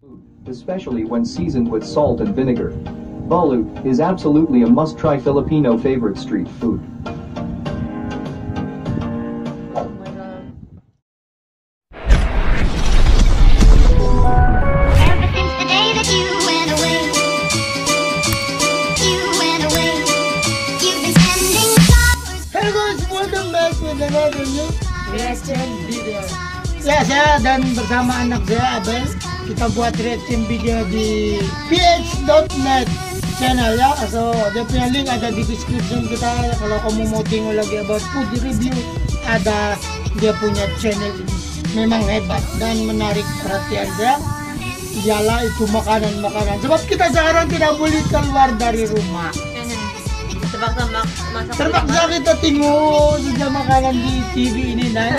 food, especially when seasoned with salt and vinegar. Balut is absolutely a must-try Filipino favorite street food. Oh my god. Ever since the day that you went away, you went away. You've been sending flowers. Hello guys, welcome back with another new reaction video. Ya, saya dan bersama anak saya Abel kita buat reaction video di ph.net channel ya. So, dia punya link ada di description kita. Kalau kamu mau tengok lagi about food review, ada dia punya channel ini. Memang hebat dan menarik perhatian saya. Ialah itu makanan-makanan. Sebab kita sekarang tidak boleh keluar dari rumah. Terpaksa mak masak Terpaksa kita tengok saja makanan di TV ini dan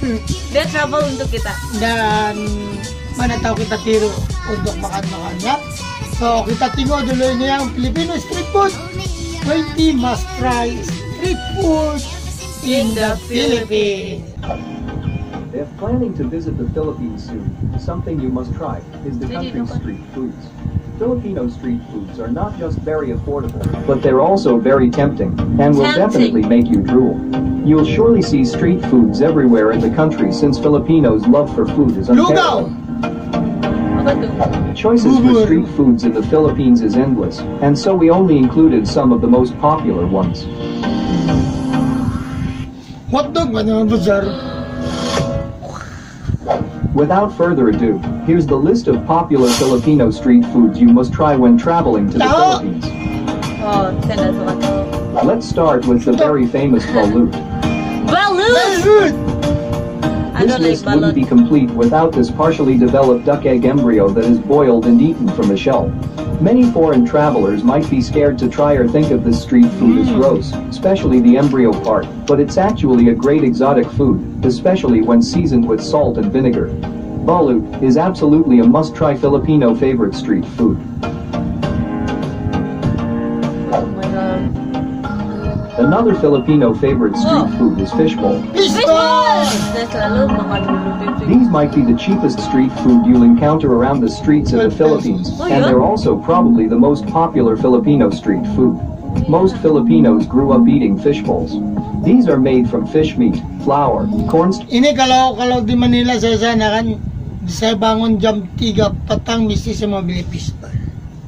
Dia travel untuk kita. dan mana tahu kita tiru untuk makan-makannya. So kita tengok dulu ini yang Filipino street food. 20 must try street food in the Philippines. If planning to visit the Philippines soon, something you must try is the country's street foods. Filipino street foods are not just very affordable, but they're also very tempting and will Tempting. definitely make you drool. You'll surely see street foods everywhere in the country since Filipinos' love for food is Lugaw! unparalleled. Apa tuh? Choices for street foods in the Philippines is endless, and so we only included some of the most popular ones. Hotdog ba naman bazar? Without further ado, here's the list of popular Filipino street foods you must try when traveling to the Tao! Philippines. Oh. Let's start with the very famous balut. Balloon! Good! This list wouldn't be complete without this partially developed duck egg embryo that is boiled and eaten from the shell. Many foreign travelers might be scared to try or think of this street food as mm. gross, especially the embryo part, but it's actually a great exotic food, especially when seasoned with salt and vinegar. Balut is absolutely a must-try Filipino favorite street food. Another Filipino favorite street Oh. food is fishbowl. Fishball! Saya selalu makan dulu pipi. These might be the cheapest street food you'll encounter around the streets of the Philippines, Oh, and they're also probably the most popular Filipino street food. Most Filipinos grew up eating fish balls. These are made from fish meat, flour, corn Ini kalau kalau di Manila saya sana kan saya bangun jam 3 petang mesti saya mau beli fishball.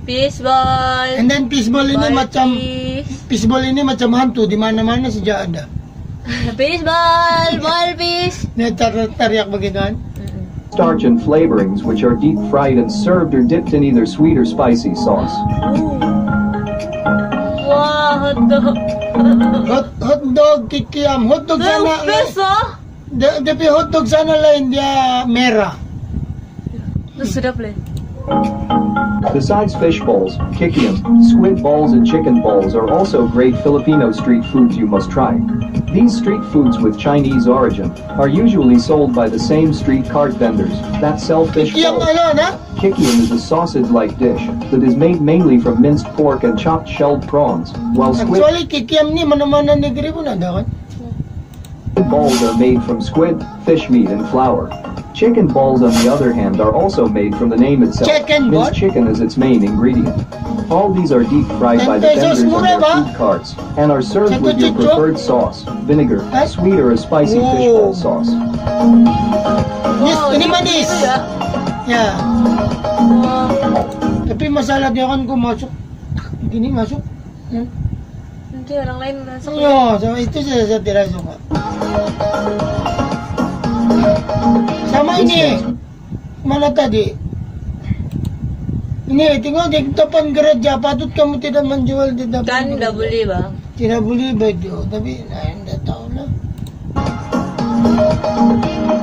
Fishball. And then fishball ini macam Fish. fishball ini macam hantu di mana-mana saja ada. Fishball. Ball fish. Ini tar- tariak begitu kan. starch and flavorings which are deep fried and served or dipped in either sweet or spicy sauce. Wah, hotdog. Hot, hot dog, kikiam. Hot dog sana. peso. De, de, hot dog sana lain dia merah. Itu sedap leh. Besides fish balls, kikiam, squid balls and chicken balls are also great Filipino street foods you must try. These street foods with Chinese origin are usually sold by the same street cart vendors that sell fish Kikiam balls. ano na? Kikiam is a sausage-like dish that is made mainly from minced pork and chopped shelled prawns, while squid Actually, kikiam ni mana-mana negeri pun ada kan. balls are made from squid, fish meat, and flour. Chicken balls, on the other hand, are also made from the name itself. Chicken Minced chicken is its main ingredient. All these are deep fried by the vendors on their food carts and are served with your preferred sauce, vinegar, sweet or a spicy Oh. fishball sauce. Yes, ini manis. ya. Ya. Wah. Tapi masalah dia kan kau masuk. Gini masuk. Hmm. Nanti orang lain masuk. Oh, so itu saya, saya tidak suka. Sama This ini. next- Mana tadi? Ini tengok di depan gereja patut kamu tidak menjual di depan Kan gereja. nggak boleh bang. Tidak boleh baju, tapi nah, tidak tahu lah.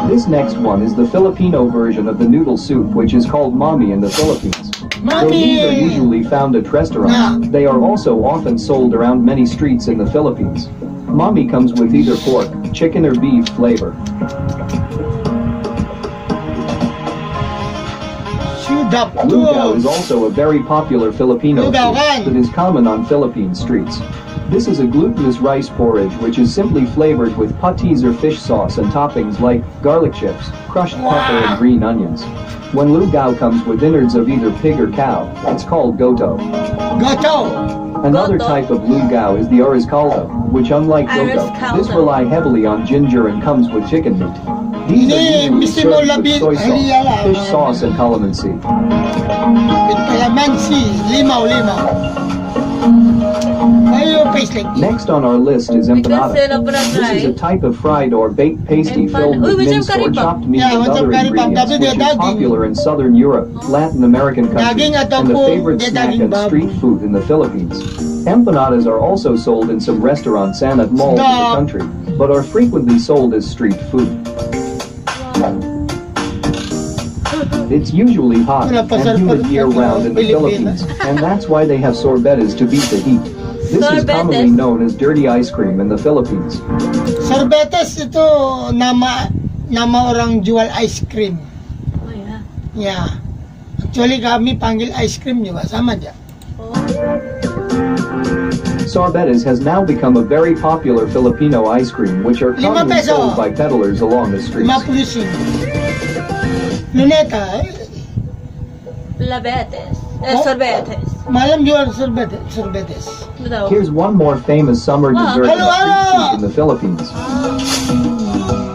This next one is the Filipino version of the noodle soup, which is called mami in the Philippines. Though these are Mami! usually found at restaurants, Nah. they are also often sold around many streets in the Philippines. Mami comes with either pork, chicken, or beef flavor. Sudah Lugaw is also a very popular Filipino Lugaw soup that is common on Philippine streets. This is a glutinous rice porridge which is simply flavored with patis or fish sauce and toppings like garlic chips, crushed pepper, and green onions. When lugaw comes with innards of either pig or cow, it's called goto. Goto. Another Goto. type of lugaw is the arroz caldo, which unlike Arroz goto, this rely heavily on ginger and comes with chicken meat. These are Ni, usually Mr. served Labi- with soy Halila sauce, lang. fish sauce, and calamansi. With calamansi. Limaw, limaw. Ay, yung face like this. Next on our list is Because empanada. sila This is a type of fried or baked pasty filled with may minced or chopped meat Yeah, and may other ingredients, Dapat which is popular in Southern Europe, Latin American countries, Daging at and a favorite snack and street food in the Philippines. Empanadas are also sold in some restaurants and at malls in the country, but are frequently sold as street food. It's usually hot Wala and humid year-round in the Philippines, and that's why they have sorbetes to beat the heat. This is commonly known as dirty ice cream in the Philippines. Sorbetes ito nama nama orang jual ice cream. Oh, yeah. Ya. Actually kami panggil ice cream juga sama aja. Oh. Sorbetes has now become a very popular Filipino ice cream, which are commonly sold by peddlers along the streets. 50 sen. Luneta, eh, Labetes. Eh, Oh. sorbetes. malam jual sorbetes. sorbetes. Here's one more famous summer dessert and Hello, hello. in the Philippines.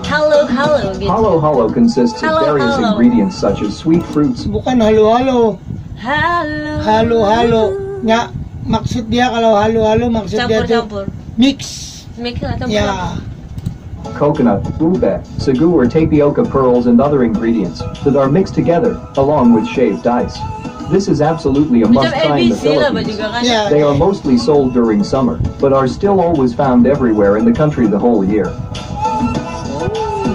Hello, hello. Halo halo consists of various halo. ingredients such as sweet fruits, Bukan halo-halo. Hello. Halo-halo. Nga, maksud dia kalau halo-halo maksud dia tuh Campur-campur. mix. Make it. Ya. coconut, ube, sago or tapioca pearls and other ingredients that are mixed together, along with shaved ice. This is absolutely a must try in the ABC lah ba Philippines. juga. They are mostly sold during summer, but are still always found everywhere in the country the whole year.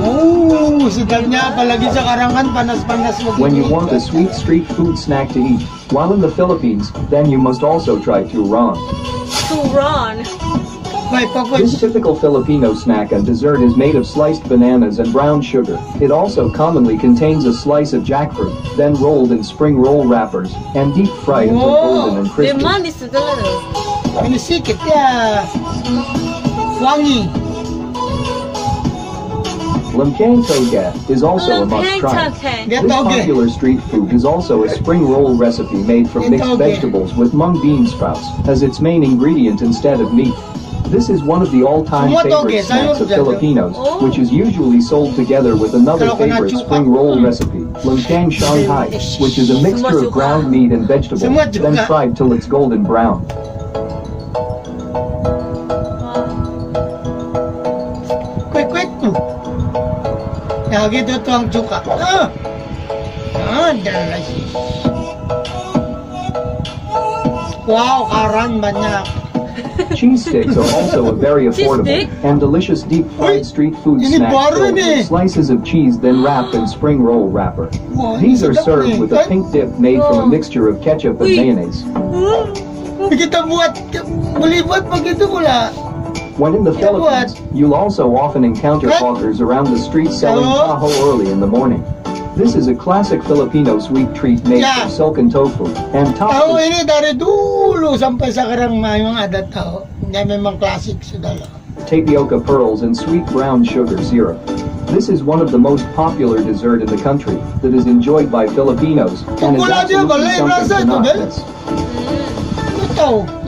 Oh, sedapnya apalagi sekarang kan panas-panas begini. When you want a sweet street food snack to eat while in the Philippines, then you must also try turon. Turon? run. May. This typical Filipino snack and dessert is made of sliced bananas and brown sugar. It also commonly contains a slice of jackfruit, then rolled in spring roll wrappers and deep fried until golden and Di crispy. manis na talaga. Ini sikit ya. Wangi. Lumpiang toge is also a must try. Lamkang Dia This toge. popular street food is also a spring roll recipe made from mixed vegetables with mung bean sprouts as its main ingredient instead of meat. This is one of the all-time favorite snacks of. Filipinos, Oh. which is usually sold together with another favorite spring roll Hmm. recipe, Lumpiang Shanghai, which is a mixture of ground meat and vegetables, then fried till it's golden brown. Ya gitu tuang cuka. Ah. Ah, delicious. Wow, karan banyak. Cheese sticks are also a very affordable and delicious deep fried street food ini snack baru filled with slices of cheese then wrapped in spring roll wrapper. Wah, These are served nih, with a pink dip made from a Oh. mixture of ketchup and Uy. mayonnaise. Kita buat, boleh buat begitu pula. When in the what? Philippines, you'll also often encounter What? hawkers around the street selling Hello? taho early in the morning. This is a classic Filipino sweet treat made Yeah. from silken tofu and topped Tahu with eh, ini dari dulu sampai sekarang memang ada tahu. Ini memang klasik sudah lah. tapioca pearls and sweet brown sugar syrup. This is one of the most popular dessert in the country that is enjoyed by Filipinos and is absolutely something to not miss.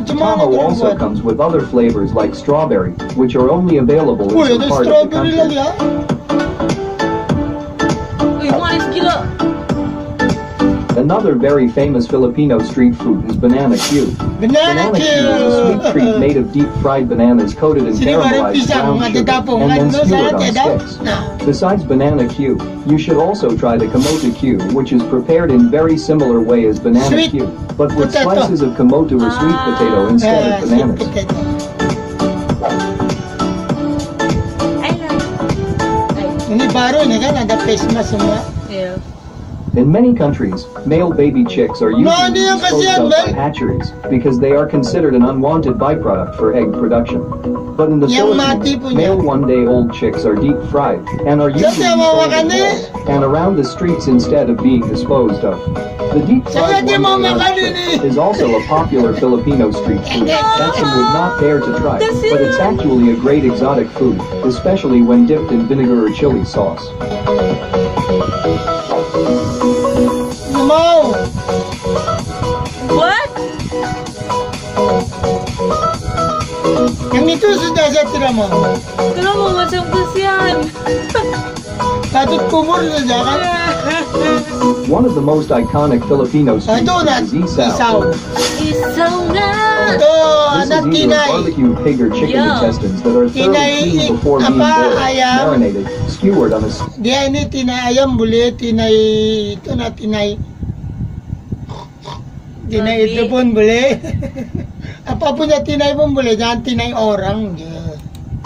Ano tahu? Macam mana Taho kau also comes with other flavors like strawberry, which are only available in some ada part of the country. Another very famous Filipino street food is banana cue. Banana Banana cue is a sweet treat made of deep fried bananas coated in Sini caramelized pisang brown sugar and then skewered on sticks. Besides banana cue, you should also try the kamote cue, which is prepared in very similar way as banana Sweet cue, but with potato. slices of kamote or sweet Ah. potato instead ah, of bananas. sweet potato. Ay, lang. Ay, Ini baru ini kan ada face mask semua. Yeah. In many countries, male baby chicks are usually hindi yan kasi disposed of by hatcheries because they are considered an unwanted byproduct for egg production. But in the Philippines, male one-day-old chicks are deep fried and are usually sold in ni? malls and around the streets instead of being disposed of. The deep fried dia one-day-old chick is also a popular Filipino street food that some would not dare to try, but it's actually a great exotic food, especially when dipped in vinegar or chili sauce. Mo! What? Yang itu sudah saya tidak mau. Kenapa macam kesian? Patut kubur saja kan? One of the most iconic Filipino Ah, street Ito na, is isaw. isaw. Na! Ito, This anak tinay. barbecue pig or chicken Yum. intestines that are thoroughly cleaned before being boiled, ayam. marinated, skewered on a s- Dia ini tinay ayam boleh, tinay itu na tinay. Tinay Babi. itu pun boleh. Apapun ya tinay pun boleh, jangan tinay orang. Ya.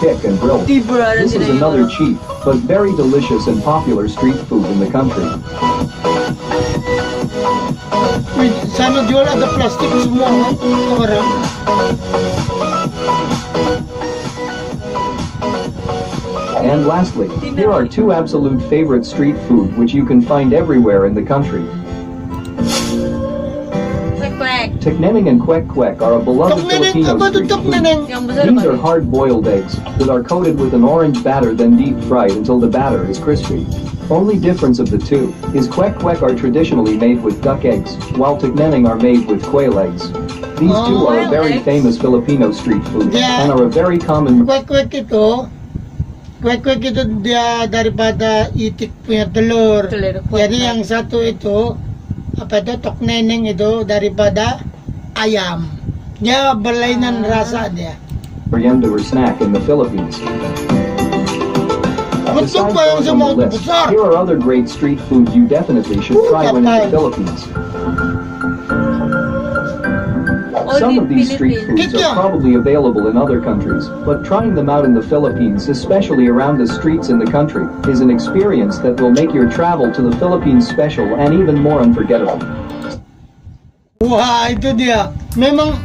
pick and grilled. This is another cheap but very delicious and popular street food in the country. Wih, sana jual ada plastik semua? Orang. And lastly, here are two absolute favorite street food which you can find everywhere in the country. Quack quack. And kwek kwek are a beloved Filipino street food. neneng? These are hard-boiled eggs that are coated with an orange batter then deep fried until the batter is crispy. Only difference of the two is kwek kwek are traditionally made with duck eggs, while tikneneng are made with quail eggs. These two Oh, are a very eggs. famous Filipino street food Yeah. and are a very common Kwek-kwek itu, kwek-kwek itu dia daripada itik punya telur. Telur. Jadi yang satu itu, apa itu, tok itu daripada ayam. Dia berlainan Ah. rasa dia. merienda or snack in the Philippines. Betul Besides pa yung those sa on the mga list, besar. here are other great street foods you definitely should Ooh, try when in the. Philippines. Some of these street foods are probably available in other countries, but trying them out in the Philippines, especially around the streets in the country, is an experience that will make your travel to the Philippines special and even more unforgettable. Wah, itu dia. Memang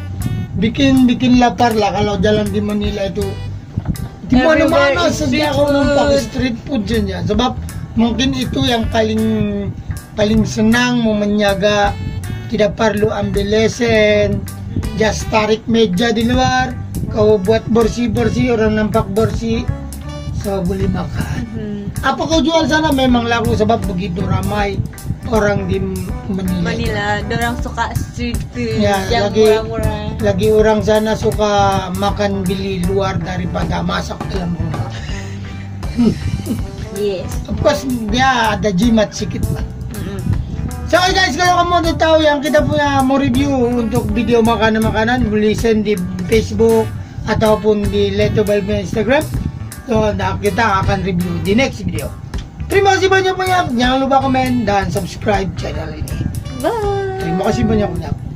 bikin-bikin lapar lah kalau jalan di Manila itu. Di mana-mana sedia food. pakai street food dyan ya. Sebab mungkin itu yang paling paling senang mau menyaga. Tidak perlu ambil lesen. Just tarik meja di luar. Kau buat bersih-bersih, orang nampak bersih. So, boleh makan. Hmm. Apa kau jual sana memang laku sebab begitu ramai orang di Manila. Manila, dorang suka street food Ya, yang lagi- murah-murah. Lagi orang sana suka makan beli luar daripada masak dalam rumah. Yes. Of course, dia ada jimat sedikit lah. So guys, kalau kamu mau tahu yang kita punya mau review untuk video makanan-makanan, boleh send di Facebook ataupun di Letobal punya Instagram. So, nah, kita akan review di next video. Try mo kasi ba niya pa yan? Comment dan subscribe channel ini. Bye! Try mo kasi ba?